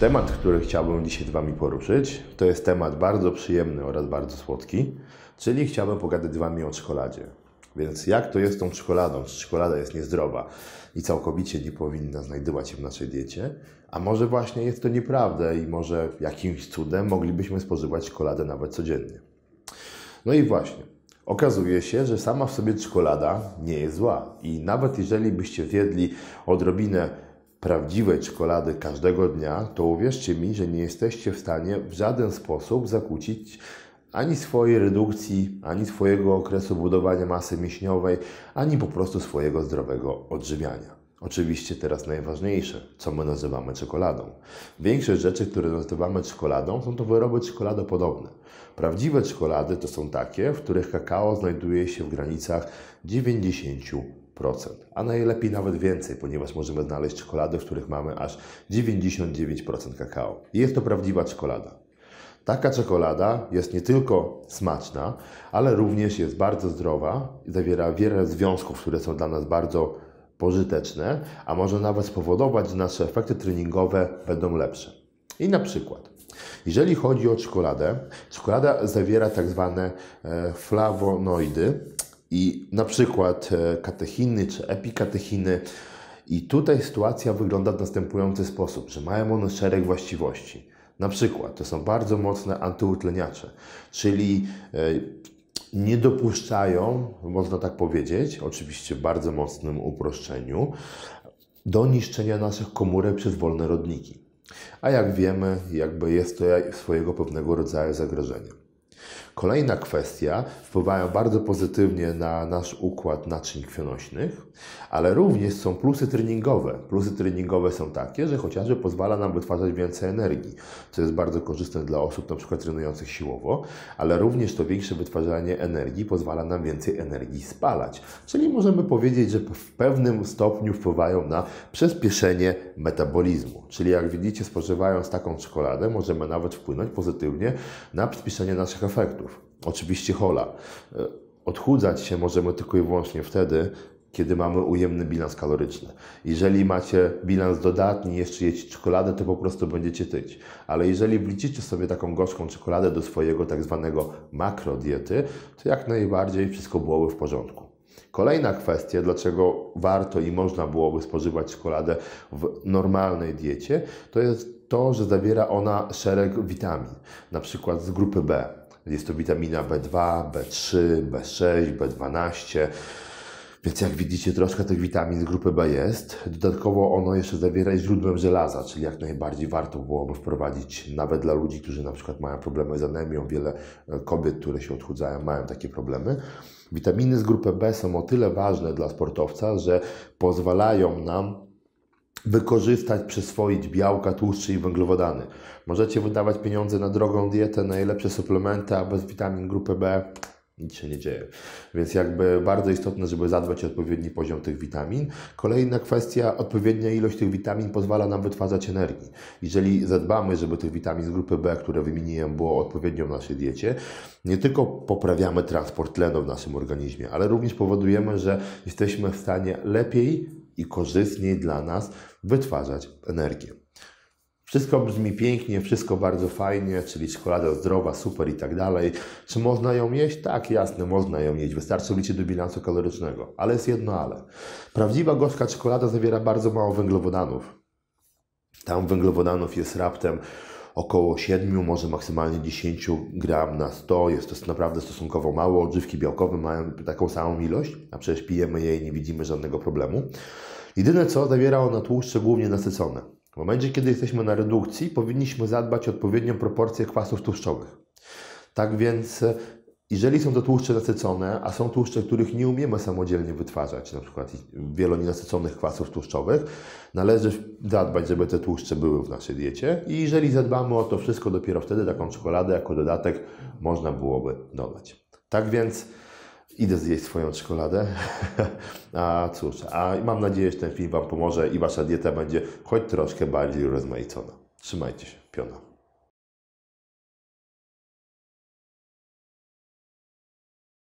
Temat, który chciałbym dzisiaj z Wami poruszyć, to jest temat bardzo przyjemny oraz bardzo słodki, czyli chciałbym pogadać z Wami o czekoladzie. Więc jak to jest z tą czekoladą? Czy czekolada jest niezdrowa i całkowicie nie powinna znajdować się w naszej diecie? A może właśnie jest to nieprawda i może jakimś cudem moglibyśmy spożywać czekoladę nawet codziennie? No i właśnie, okazuje się, że sama w sobie czekolada nie jest zła. I nawet jeżeli byście zjedli odrobinę prawdziwej czekolady każdego dnia, to uwierzcie mi, że nie jesteście w stanie w żaden sposób zakłócić ani swojej redukcji, ani swojego okresu budowania masy mięśniowej, ani po prostu swojego zdrowego odżywiania. Oczywiście teraz najważniejsze, co my nazywamy czekoladą. Większość rzeczy, które nazywamy czekoladą, są to wyroby czekoladopodobne. Prawdziwe czekolady to są takie, w których kakao znajduje się w granicach 90%, a najlepiej nawet więcej, ponieważ możemy znaleźć czekolady, w których mamy aż 99% kakao. Jest to prawdziwa czekolada. Taka czekolada jest nie tylko smaczna, ale również jest bardzo zdrowa i zawiera wiele związków, które są dla nas bardzo pożyteczne, a może nawet spowodować, że nasze efekty treningowe będą lepsze. I na przykład, jeżeli chodzi o czekoladę, czekolada zawiera tak zwane e, flawonoidy i na przykład e, katechiny czy epikatechiny. I tutaj sytuacja wygląda w następujący sposób, że mają one szereg właściwości. Na przykład to są bardzo mocne antyutleniacze, czyli e, nie dopuszczają, można tak powiedzieć, oczywiście w bardzo mocnym uproszczeniu, do niszczenia naszych komórek przez wolne rodniki. A jak wiemy, jakby jest to swojego pewnego rodzaju zagrożenie. Kolejna kwestia wpływają bardzo pozytywnie na nasz układ naczyń krwionośnych, ale również są plusy treningowe. Plusy treningowe są takie, że chociażby pozwala nam wytwarzać więcej energii, co jest bardzo korzystne dla osób przykład trenujących siłowo, ale również to większe wytwarzanie energii pozwala nam więcej energii spalać. Czyli możemy powiedzieć, że w pewnym stopniu wpływają na przyspieszenie metabolizmu. Czyli jak widzicie, spożywając taką czekoladę, możemy nawet wpłynąć pozytywnie na przyspieszenie naszych efektów. Oczywiście hola. E, odchudzać się możemy tylko i wyłącznie wtedy, kiedy mamy ujemny bilans kaloryczny. Jeżeli macie bilans dodatni, jeszcze jeść czekoladę, to po prostu będziecie tyć. Ale jeżeli wliczycie sobie taką gorzką czekoladę do swojego tak zwanego makrodiety, to jak najbardziej wszystko byłoby w porządku. Kolejna kwestia, dlaczego warto i można byłoby spożywać czekoladę w normalnej diecie, to jest to, że zawiera ona szereg witamin, na przykład z grupy B. Jest to witamina B2, B3, B6, B12. Więc jak widzicie, troszkę tych witamin z grupy B jest. Dodatkowo ono jeszcze zawiera źródłem żelaza, czyli jak najbardziej warto byłoby wprowadzić nawet dla ludzi, którzy na przykład mają problemy z anemią. Wiele e, kobiet, które się odchudzają, mają takie problemy. Witaminy z grupy B są o tyle ważne dla sportowca, że pozwalają nam wykorzystać, przyswoić białka, tłuszcze i węglowodany. Możecie wydawać pieniądze na drogą dietę, najlepsze suplementy, a bez witamin grupy B nic się nie dzieje. Więc jakby bardzo istotne, żeby zadbać o odpowiedni poziom tych witamin. Kolejna kwestia, odpowiednia ilość tych witamin pozwala nam wytwarzać energii. Jeżeli zadbamy, żeby tych witamin z grupy B, które wymieniłem, było odpowiednio w naszej diecie, nie tylko poprawiamy transport tlenu w naszym organizmie, ale również powodujemy, że jesteśmy w stanie lepiej i korzystniej dla nas wytwarzać energię. Wszystko brzmi pięknie, wszystko bardzo fajnie, czyli czekolada zdrowa, super i tak dalej. Czy można ją jeść? Tak, jasne, można ją jeść. Wystarczy liczyć do bilansu kalorycznego. Ale jest jedno ale. Prawdziwa gorzka czekolada zawiera bardzo mało węglowodanów. Tam węglowodanów jest raptem około 7, może maksymalnie 10 gram na 100. Jest to naprawdę stosunkowo mało. Odżywki białkowe mają taką samą ilość, a przecież pijemy je i nie widzimy żadnego problemu. Jedyne co, zawiera ona tłuszcze głównie nasycone. W momencie, kiedy jesteśmy na redukcji, powinniśmy zadbać o odpowiednią proporcję kwasów tłuszczowych. Tak więc jeżeli są to tłuszcze nasycone, a są tłuszcze, których nie umiemy samodzielnie wytwarzać, na przykład wielonienasyconych kwasów tłuszczowych, należy zadbać, żeby te tłuszcze były w naszej diecie i jeżeli zadbamy o to wszystko, dopiero wtedy taką czekoladę jako dodatek można byłoby dodać. Tak więc idę zjeść swoją czekoladę, a cóż, a mam nadzieję, że ten film Wam pomoże i Wasza dieta będzie choć troszkę bardziej rozmaicona. Trzymajcie się, piona.